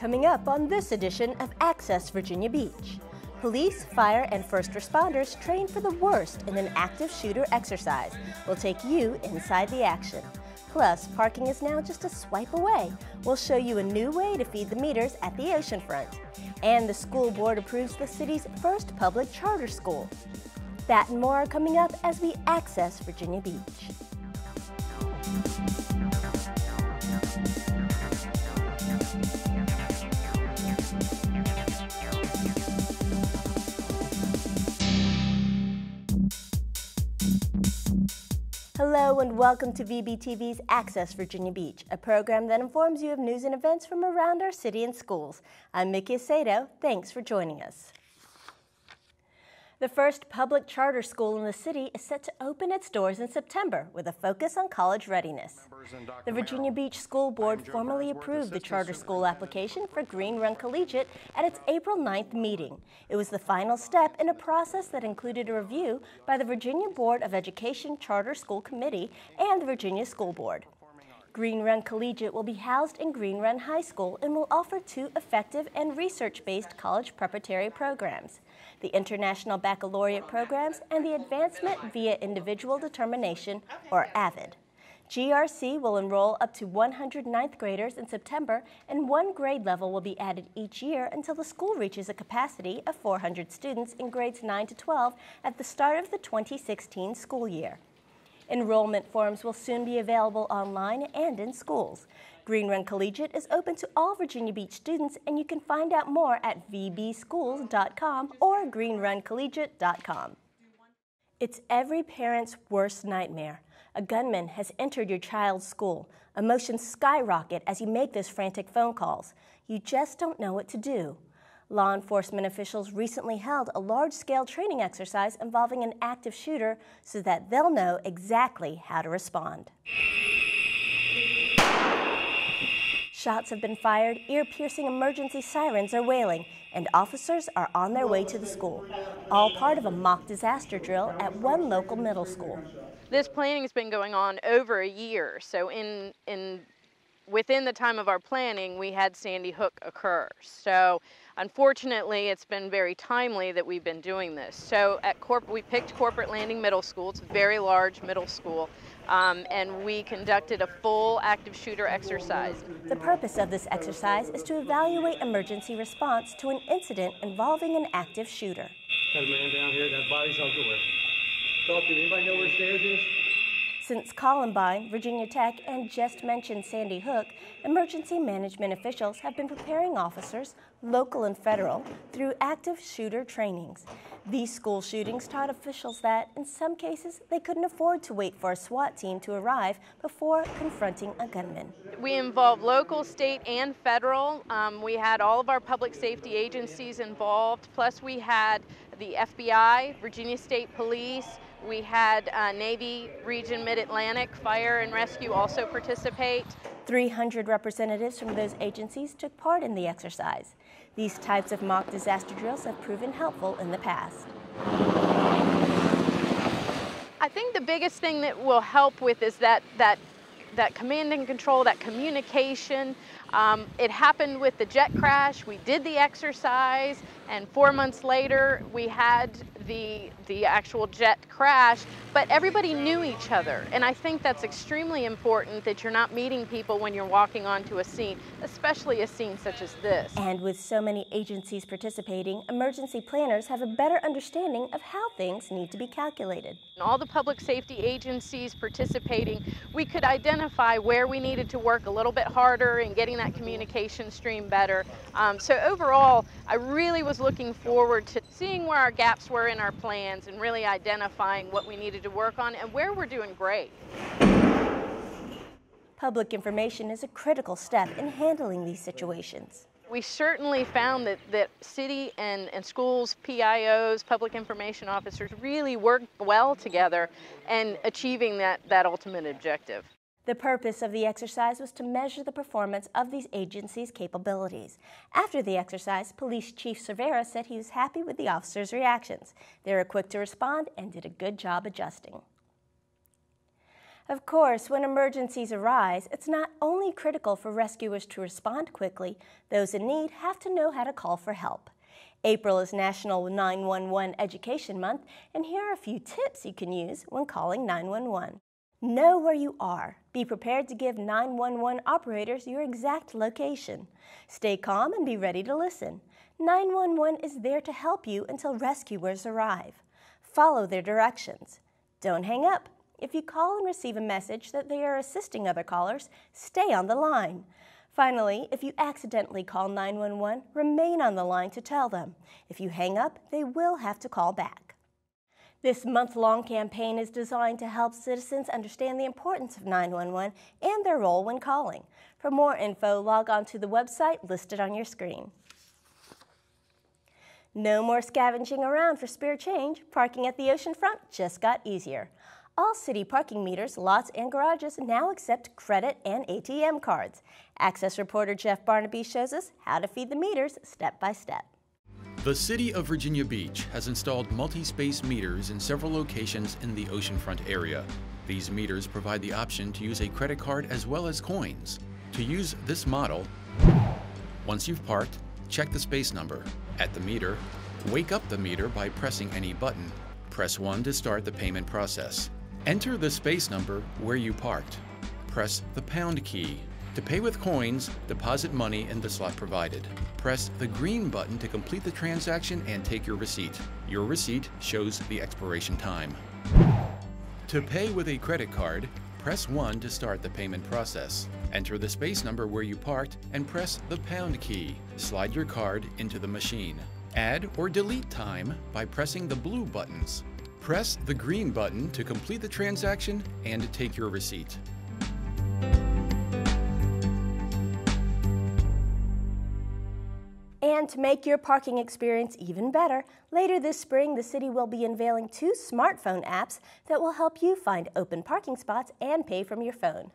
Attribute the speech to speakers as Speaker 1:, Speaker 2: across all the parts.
Speaker 1: Coming up on this edition of Access Virginia Beach. Police, fire, and first responders train for the worst in an active shooter exercise We'll take you inside the action. Plus, parking is now just a swipe away. We'll show you a new way to feed the meters at the oceanfront. And the school board approves the city's first public charter school. That and more are coming up as we access Virginia Beach. Hello and welcome to VBTV's Access Virginia Beach, a program that informs you of news and events from around our city and schools. I'm Mickey Aceto. Thanks for joining us. The first public charter school in the city is set to open its doors in September with a focus on college readiness. The Virginia Beach School Board formally approved the charter school application for Green Run Collegiate at its April 9th meeting. It was the final step in a process that included a review by the Virginia Board of Education Charter School Committee and the Virginia School Board. Green Run Collegiate will be housed in Green Run High School and will offer two effective and research-based college preparatory programs, the International Baccalaureate programs and the Advancement via Individual Determination, or AVID. GRC will enroll up to 100 ninth graders in September, and one grade level will be added each year until the school reaches a capacity of 400 students in grades 9 to 12 at the start of the 2016 school year. Enrollment forms will soon be available online and in schools. Green Run Collegiate is open to all Virginia Beach students, and you can find out more at vbschools.com or greenruncollegiate.com. It's every parent's worst nightmare. A gunman has entered your child's school. Emotions skyrocket as you make those frantic phone calls. You just don't know what to do. Law enforcement officials recently held a large scale training exercise involving an active shooter so that they'll know exactly how to respond. Shots have been fired, ear piercing emergency sirens are wailing, and officers are on their way to the school. All part of a mock disaster drill at one local middle school.
Speaker 2: This planning has been going on over a year, so in, in within the time of our planning, we had Sandy Hook occur. So unfortunately, it's been very timely that we've been doing this. So at Corp, we picked Corporate Landing Middle School. It's a very large middle school. Um, and we conducted a full active shooter exercise.
Speaker 1: The purpose of this exercise is to evaluate emergency response to an incident involving an active shooter.
Speaker 3: Got a man down here, got bodies everywhere. Talk to me. Anybody know where stairs is?
Speaker 1: Since Columbine, Virginia Tech, and just mentioned Sandy Hook, emergency management officials have been preparing officers, local and federal, through active shooter trainings. These school shootings taught officials that, in some cases, they couldn't afford to wait for a SWAT team to arrive before confronting a gunman.
Speaker 2: We involved local, state, and federal. Um, we had all of our public safety agencies involved, plus we had the FBI, Virginia State Police, we had uh, Navy Region Mid-Atlantic Fire and Rescue also participate.
Speaker 1: 300 representatives from those agencies took part in the exercise. These types of mock disaster drills have proven helpful in the past.
Speaker 2: I think the biggest thing that will help with is that, that, that command and control, that communication. Um, it happened with the jet crash. We did the exercise, and four months later, we had the, the actual jet crash, but everybody knew each other. And I think that's extremely important that you're not meeting people when you're walking onto a scene, especially a scene such as this.
Speaker 1: And with so many agencies participating, emergency planners have a better understanding of how things need to be calculated.
Speaker 2: And all the public safety agencies participating, we could identify where we needed to work a little bit harder in getting that communication stream better. Um, so overall, I really was looking forward to seeing where our gaps were in our plans and really identifying what we needed to work on and where we're doing great.
Speaker 1: Public information is a critical step in handling these situations.
Speaker 2: We certainly found that, that city and, and schools, PIOs, public information officers really work well together in achieving that, that ultimate objective.
Speaker 1: The purpose of the exercise was to measure the performance of these agencies' capabilities. After the exercise, Police Chief Cervera said he was happy with the officers' reactions. They were quick to respond and did a good job adjusting. Of course, when emergencies arise, it's not only critical for rescuers to respond quickly, those in need have to know how to call for help. April is National 911 Education Month, and here are a few tips you can use when calling 911. Know where you are. Be prepared to give 911 operators your exact location. Stay calm and be ready to listen. 911 is there to help you until rescuers arrive. Follow their directions. Don't hang up. If you call and receive a message that they are assisting other callers, stay on the line. Finally, if you accidentally call 911, remain on the line to tell them. If you hang up, they will have to call back. This month long campaign is designed to help citizens understand the importance of 911 and their role when calling. For more info, log on to the website listed on your screen. No more scavenging around for spare change. Parking at the oceanfront just got easier. All city parking meters, lots, and garages now accept credit and ATM cards. Access reporter Jeff Barnaby shows us how to feed the meters step by step.
Speaker 4: The City of Virginia Beach has installed multi-space meters in several locations in the oceanfront area. These meters provide the option to use a credit card as well as coins. To use this model, once you've parked, check the space number. At the meter, wake up the meter by pressing any button. Press 1 to start the payment process. Enter the space number where you parked. Press the pound key. To pay with coins, deposit money in the slot provided. Press the green button to complete the transaction and take your receipt. Your receipt shows the expiration time. To pay with a credit card, press 1 to start the payment process. Enter the space number where you parked and press the pound key. Slide your card into the machine. Add or delete time by pressing the blue buttons. Press the green button to complete the transaction and take your receipt.
Speaker 1: To make your parking experience even better, later this spring the city will be unveiling two smartphone apps that will help you find open parking spots and pay from your phone.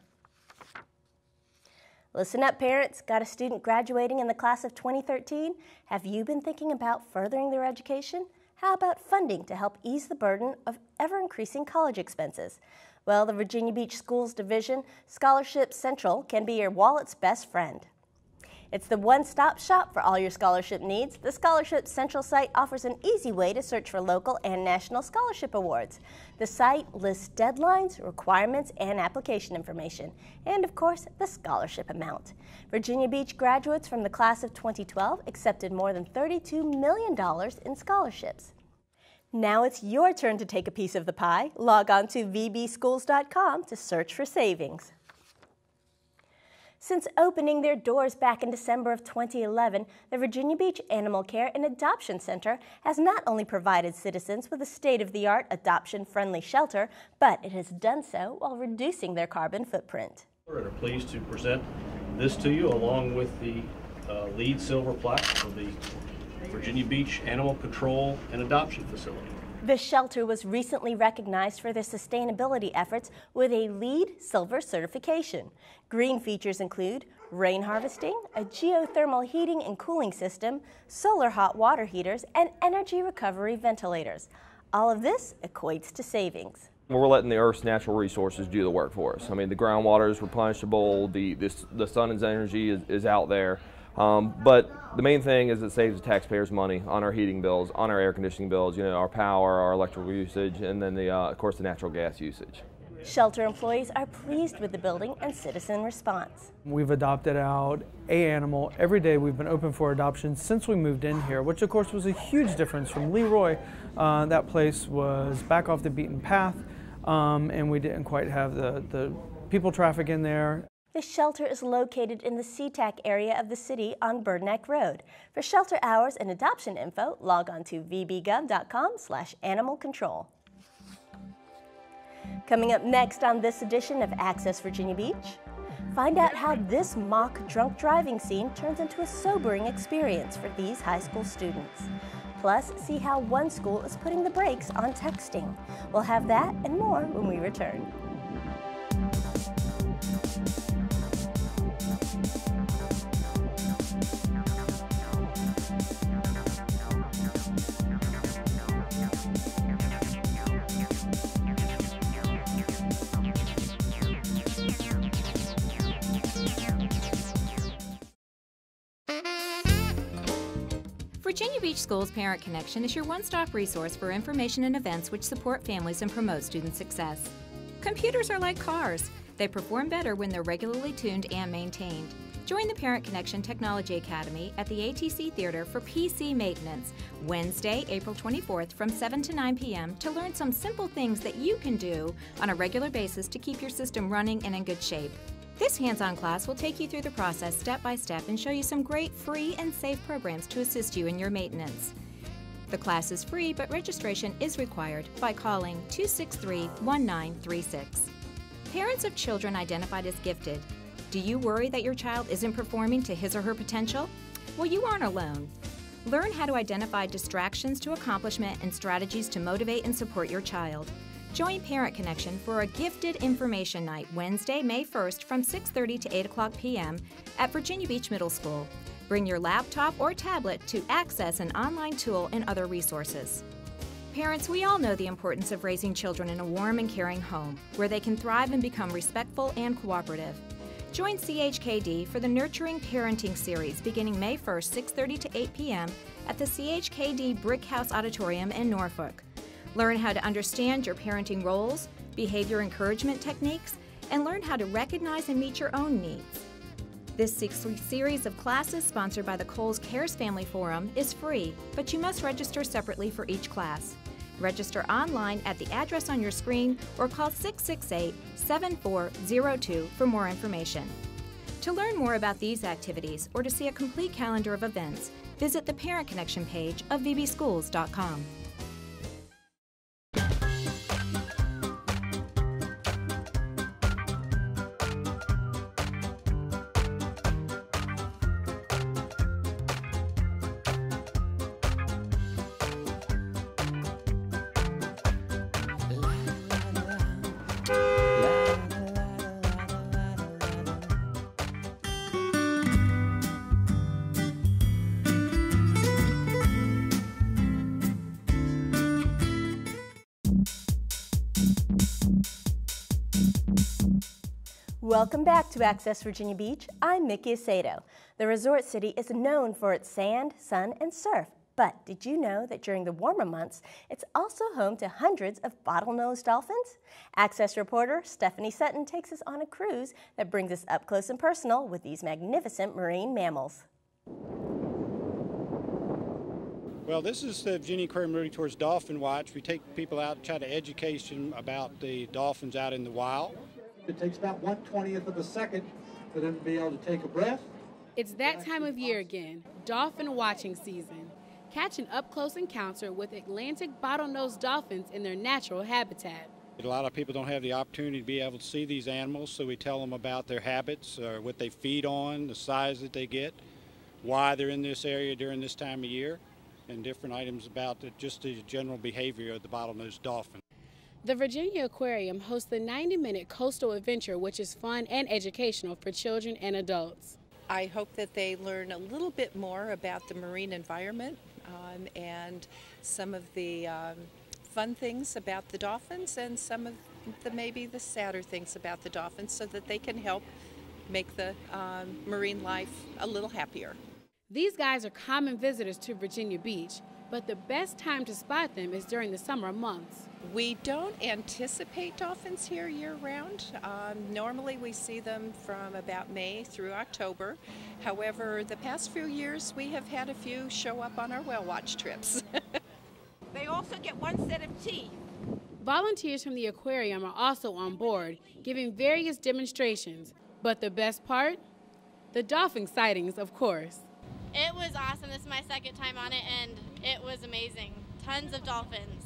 Speaker 1: Listen up, parents. Got a student graduating in the class of 2013? Have you been thinking about furthering their education? How about funding to help ease the burden of ever increasing college expenses? Well, the Virginia Beach Schools Division Scholarship Central can be your wallet's best friend. It's the one stop shop for all your scholarship needs. The Scholarship Central site offers an easy way to search for local and national scholarship awards. The site lists deadlines, requirements, and application information, and of course, the scholarship amount. Virginia Beach graduates from the class of 2012 accepted more than $32 million in scholarships. Now it's your turn to take a piece of the pie. Log on to vbschools.com to search for savings. Since opening their doors back in December of 2011, the Virginia Beach Animal Care and Adoption Center has not only provided citizens with a state-of-the-art adoption-friendly shelter, but it has done so while reducing their carbon footprint.
Speaker 5: We're pleased to present this to you along with the uh, LEED silver plaque for the Virginia Beach Animal Control and Adoption Facility.
Speaker 1: The shelter was recently recognized for their sustainability efforts with a LEED Silver certification. Green features include rain harvesting, a geothermal heating and cooling system, solar hot water heaters, and energy recovery ventilators. All of this equates to savings.
Speaker 6: We're letting the Earth's natural resources do the work for us. I mean, the groundwater is replenishable, the, this, the sun's energy is, is out there. Um, but the main thing is it saves the taxpayers money on our heating bills, on our air conditioning bills, you know, our power, our electrical usage, and then the, uh, of course, the natural gas usage.
Speaker 1: Shelter employees are pleased with the building and citizen response.
Speaker 7: We've adopted out a animal every day. We've been open for adoption since we moved in here, which of course was a huge difference from Leroy. Uh, that place was back off the beaten path, um, and we didn't quite have the, the people traffic in there.
Speaker 1: The shelter is located in the Seatack area of the city on Birdneck Road. For shelter hours and adoption info, log on to vbgov.com slash animal control. Coming up next on this edition of Access Virginia Beach, find out how this mock drunk driving scene turns into a sobering experience for these high school students. Plus, see how one school is putting the brakes on texting. We'll have that and more when we return.
Speaker 8: Beach Schools Parent Connection is your one stop resource for information and events which support families and promote student success. Computers are like cars, they perform better when they're regularly tuned and maintained. Join the Parent Connection Technology Academy at the ATC Theater for PC maintenance Wednesday, April 24th from 7 to 9 p.m. to learn some simple things that you can do on a regular basis to keep your system running and in good shape. This hands on class will take you through the process step by step and show you some great free and safe programs to assist you in your maintenance. The class is free, but registration is required by calling 263 1936. Parents of children identified as gifted do you worry that your child isn't performing to his or her potential? Well, you aren't alone. Learn how to identify distractions to accomplishment and strategies to motivate and support your child. Join Parent Connection for a gifted information night Wednesday, May 1st from 6:30 to 8 o'clock p.m. at Virginia Beach Middle School. Bring your laptop or tablet to access an online tool and other resources. Parents, we all know the importance of raising children in a warm and caring home where they can thrive and become respectful and cooperative. Join CHKD for the Nurturing Parenting Series beginning May 1st, 6:30 to 8 p.m. at the CHKD Brick House Auditorium in Norfolk. Learn how to understand your parenting roles, behavior encouragement techniques, and learn how to recognize and meet your own needs. This six-week series of classes sponsored by the Coles Cares Family Forum is free, but you must register separately for each class. Register online at the address on your screen or call 668 7402 for more information. To learn more about these activities or to see a complete calendar of events, visit the Parent Connection page of vbschools.com.
Speaker 1: Welcome back to Access Virginia Beach. I'm Mickey Aceto. The resort city is known for its sand, sun, and surf. But did you know that during the warmer months, it's also home to hundreds of bottlenose dolphins? Access reporter Stephanie Sutton takes us on a cruise that brings us up close and personal with these magnificent marine mammals.
Speaker 9: Well, this is the Virginia Aquarium moving towards Dolphin Watch. We take people out, try to educate them about the dolphins out in the wild.
Speaker 10: It takes about 1 20th of a second for them to be able to take a breath.
Speaker 11: It's that time of year again, dolphin watching season. Catch an up close encounter with Atlantic bottlenose dolphins in their natural habitat.
Speaker 9: A lot of people don't have the opportunity to be able to see these animals, so we tell them about their habits, uh, what they feed on, the size that they get, why they're in this area during this time of year, and different items about the, just the general behavior of the bottlenose dolphin.
Speaker 11: The Virginia Aquarium hosts the 90 minute coastal adventure, which is fun and educational for children and adults.
Speaker 12: I hope that they learn a little bit more about the marine environment um, and some of the um, fun things about the dolphins and some of the maybe the sadder things about the dolphins so that they can help make the um, marine life a little happier.
Speaker 11: These guys are common visitors to Virginia Beach, but the best time to spot them is during the summer months.
Speaker 12: We don't anticipate dolphins here year round. Um, normally we see them from about May through October. However, the past few years we have had a few show up on our whale watch trips.
Speaker 13: they also get one set of teeth.
Speaker 11: Volunteers from the aquarium are also on board, giving various demonstrations. But the best part? The dolphin sightings, of course.
Speaker 14: It was awesome. This is my second time on it, and it was amazing. Tons of dolphins.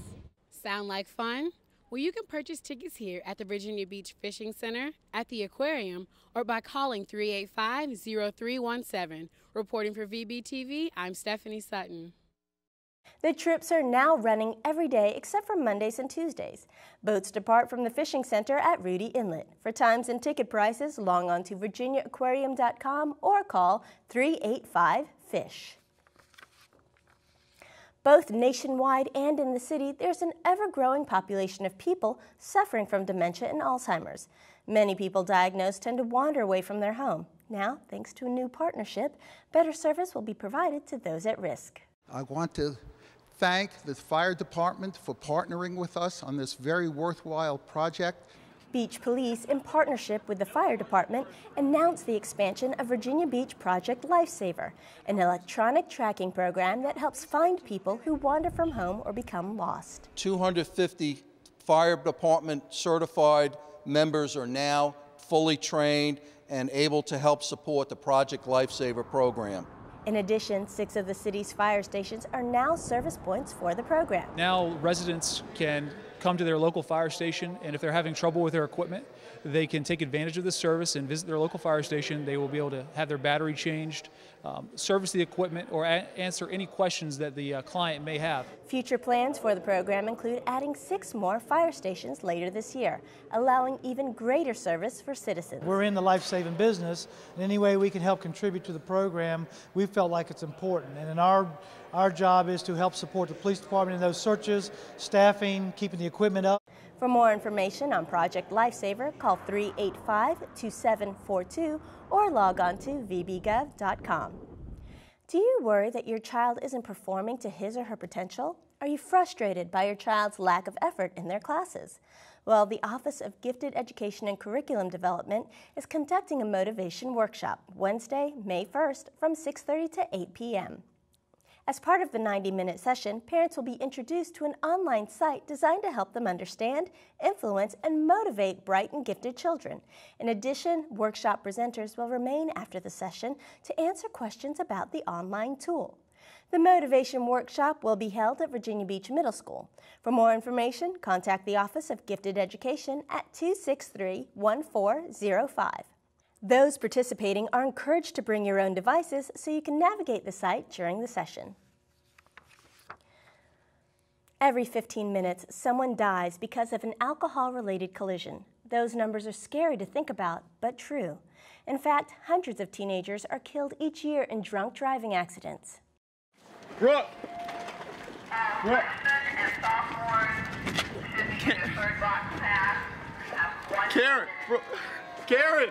Speaker 11: Sound like fun? Well, you can purchase tickets here at the Virginia Beach Fishing Center, at the aquarium, or by calling 385 0317. Reporting for VBTV, I'm Stephanie Sutton.
Speaker 1: The trips are now running every day except for Mondays and Tuesdays. Boats depart from the fishing center at Rudee Inlet. For times and ticket prices, log on to virginiaaquarium.com or call 385 FISH. Both nationwide and in the city, there's an ever growing population of people suffering from dementia and Alzheimer's. Many people diagnosed tend to wander away from their home. Now, thanks to a new partnership, better service will be provided to those at risk.
Speaker 15: I want to thank the fire department for partnering with us on this very worthwhile project.
Speaker 1: Beach Police, in partnership with the fire department, announced the expansion of Virginia Beach Project Lifesaver, an electronic tracking program that helps find people who wander from home or become lost.
Speaker 16: 250 fire department certified members are now fully trained and able to help support the Project Lifesaver program.
Speaker 1: In addition, six of the city's fire stations are now service points for the program.
Speaker 17: Now residents can come to their local fire station, and if they're having trouble with their equipment, they can take advantage of this service and visit their local fire station. They will be able to have their battery changed, um, service the equipment, or answer any questions that the uh, client may have.
Speaker 1: Future plans for the program include adding six more fire stations later this year, allowing even greater service for citizens.
Speaker 18: We're in the life-saving business, and any way we can help contribute to the program, we felt like it's important. And in our our job is to help support the police department in those searches, staffing, keeping the equipment up.
Speaker 1: For more information on Project Lifesaver, call 385-2742 or log on to vbgov.com. Do you worry that your child isn't performing to his or her potential? Are you frustrated by your child's lack of effort in their classes? Well, the Office of Gifted Education and Curriculum Development is conducting a motivation workshop Wednesday, May 1st from 6:30 to 8 p.m. As part of the 90 minute session, parents will be introduced to an online site designed to help them understand, influence, and motivate bright and gifted children. In addition, workshop presenters will remain after the session to answer questions about the online tool. The motivation workshop will be held at Virginia Beach Middle School. For more information, contact the Office of Gifted Education at 263 1405. Those participating are encouraged to bring your own devices so you can navigate the site during the session. Every 15 minutes, someone dies because of an alcohol-related collision. Those numbers are scary to think about, but true. In fact, hundreds of teenagers are killed each year in drunk driving accidents.
Speaker 19: Brooke!
Speaker 20: Brooke!
Speaker 19: Karen! Brooke! Karen!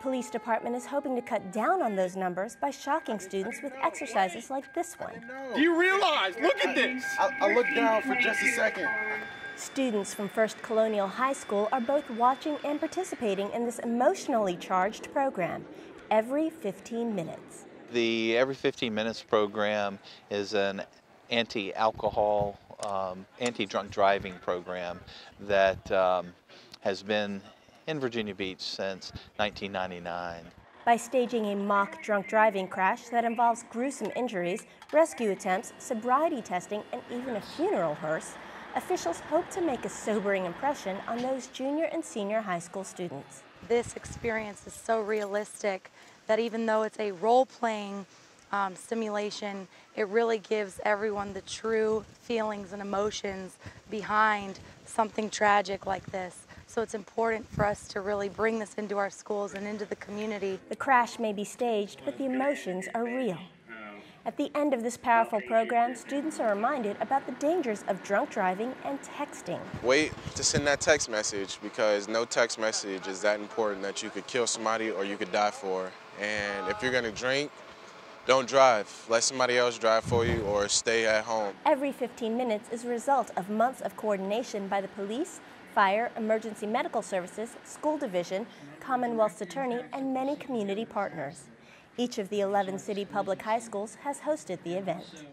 Speaker 1: The police department is hoping to cut down on those numbers by shocking students with exercises like this one.
Speaker 19: Do you realize? Look at this!
Speaker 21: I, I looked down for just a second.
Speaker 1: Students from First Colonial High School are both watching and participating in this emotionally charged program every 15 minutes.
Speaker 22: The Every 15 Minutes program is an anti-alcohol, um, anti-drunk driving program that um, has been in Virginia Beach since 1999.
Speaker 1: By staging a mock drunk driving crash that involves gruesome injuries, rescue attempts, sobriety testing, and even a funeral hearse, officials hope to make a sobering impression on those junior and senior high school students.
Speaker 23: This experience is so realistic that even though it's a role-playing um, simulation, it really gives everyone the true feelings and emotions behind something tragic like this. So it's important for us to really bring this into our schools and into the community.
Speaker 1: The crash may be staged, but the emotions are real. At the end of this powerful program, students are reminded about the dangers of drunk driving and texting.
Speaker 21: Wait to send that text message because no text message is that important that you could kill somebody or you could die for. And if you're gonna drink, don't drive. Let somebody else drive for you or stay at home.
Speaker 1: Every 15 minutes is a result of months of coordination by the police, fire, emergency medical services, school division, Commonwealth's attorney, and many community partners. Each of the 11 city public high schools has hosted the event.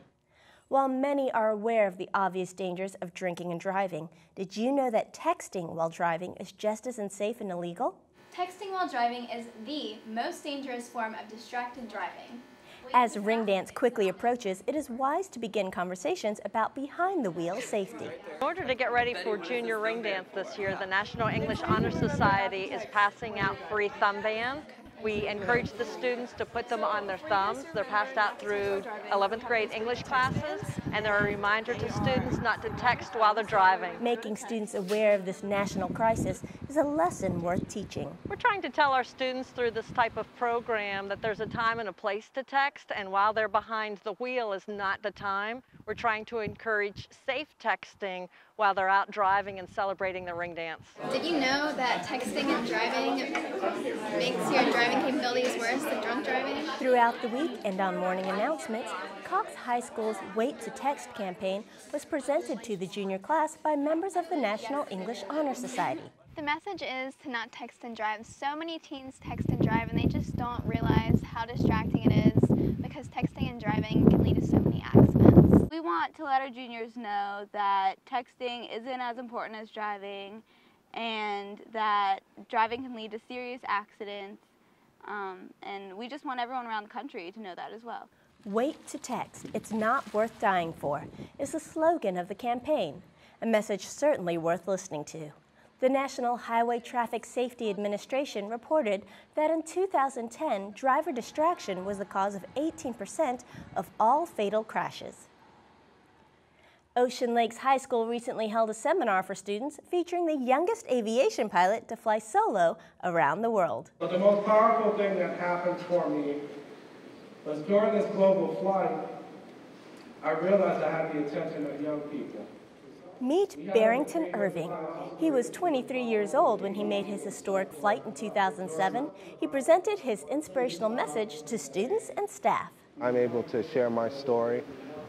Speaker 1: While many are aware of the obvious dangers of drinking and driving, did you know that texting while driving is just as unsafe and illegal?
Speaker 24: Texting while driving is the most dangerous form of distracted driving.
Speaker 1: As ring dance quickly approaches, it is wise to begin conversations about behind the wheel safety.
Speaker 25: In order to get ready for junior ring dance this year, the National English Honor Society is passing out free thumb bands. We encourage the students to put them on their thumbs. They're passed out through 11th grade English classes, and they're a reminder to students not to text while they're driving.
Speaker 1: Making students aware of this national crisis is a lesson worth teaching.
Speaker 25: We're trying to tell our students through this type of program that there's a time and a place to text, and while they're behind the wheel is not the time. We're trying to encourage safe texting while they're out driving and celebrating the ring dance.
Speaker 24: Did you know that texting and driving makes your driving capabilities worse than drunk driving.
Speaker 1: Throughout the week and on morning announcements, Cox High School's Wait to Text campaign was presented to the junior class by members of the National English Honor Society.
Speaker 24: The message is to not text and drive. So many teens text and drive and they just don't realize how distracting it is because texting and driving can lead to so many accidents.
Speaker 26: We want to let our juniors know that texting isn't as important as driving and that driving can lead to serious accidents. Um, and we just want everyone around the country to know that as well.
Speaker 1: Wait to text, it's not worth dying for, is the slogan of the campaign, a message certainly worth listening to. The National Highway Traffic Safety Administration reported that in 2010, driver distraction was the cause of 18% of all fatal crashes. Ocean Lakes High School recently held a seminar for students featuring the youngest aviation pilot to fly solo around the world.
Speaker 27: But the most powerful thing that happened for me was during this global flight, I realized I had the attention of young people.
Speaker 1: Meet Barrington Irving. He was 23 years old when he made his historic flight in 2007. He presented his inspirational message to students and staff.
Speaker 28: I'm able to share my story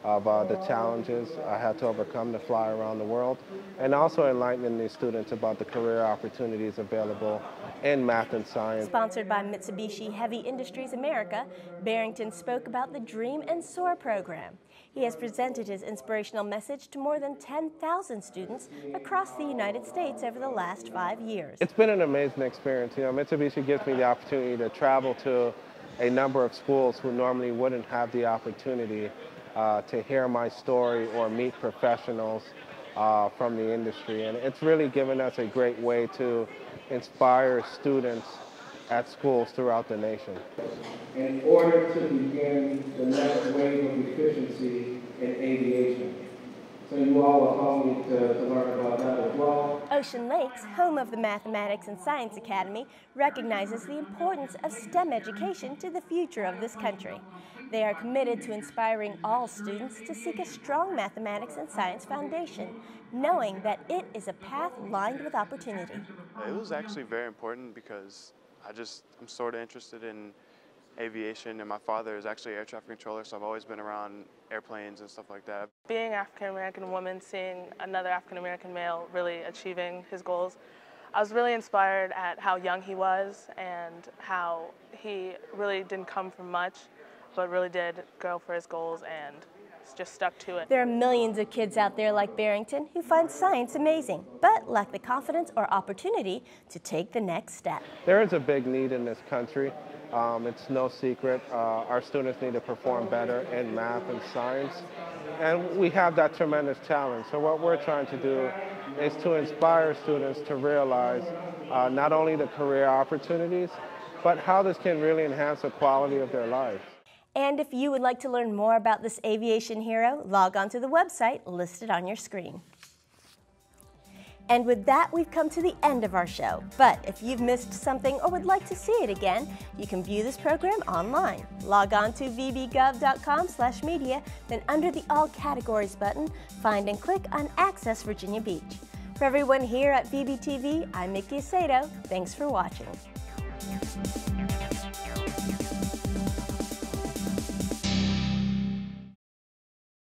Speaker 28: of uh, the challenges I had to overcome to fly around the world, and also enlightening the students about the career opportunities available in math and science.
Speaker 1: Sponsored by Mitsubishi Heavy Industries America, Barrington spoke about the Dream and Soar program. He has presented his inspirational message to more than 10,000 students across the United States over the last five years.
Speaker 28: It's been an amazing experience. You know, Mitsubishi gives me the opportunity to travel to a number of schools who normally wouldn't have the opportunity uh, to hear my story or meet professionals uh, from the industry. And it's really given us a great way to inspire students at schools throughout the nation.
Speaker 27: In order to begin the next wave of efficiency in aviation. So you all will help me to, to learn about that as well.
Speaker 1: Ocean Lakes, home of the Mathematics and Science Academy, recognizes the importance of STEM education to the future of this country. They are committed to inspiring all students to seek a strong mathematics and science foundation, knowing that it is a path lined with opportunity.
Speaker 29: It was actually very important because I just, I'm sort of interested in aviation, and my father is actually air traffic controller, so I've always been around airplanes and stuff like that.
Speaker 30: Being African American woman, seeing another African American male really achieving his goals, I was really inspired at how young he was and how he really didn't come from much, but really did go for his goals and just stuck to it.
Speaker 1: There are millions of kids out there like Barrington who find science amazing, but lack the confidence or opportunity to take the next step.
Speaker 28: There is a big need in this country. Um, it's no secret. Uh, our students need to perform better in math and science. And we have that tremendous challenge. So what we're trying to do is to inspire students to realize uh, not only the career opportunities, but how this can really enhance the quality of their lives.
Speaker 1: And if you would like to learn more about this aviation hero, log on to the website listed on your screen. And with that, we've come to the end of our show. But if you've missed something or would like to see it again, you can view this program online. Log on to vbgov.com slash media, then under the All Categories button, find and click on Access Virginia Beach. For everyone here at VBTV, I'm Mickey Aceto. Thanks for watching.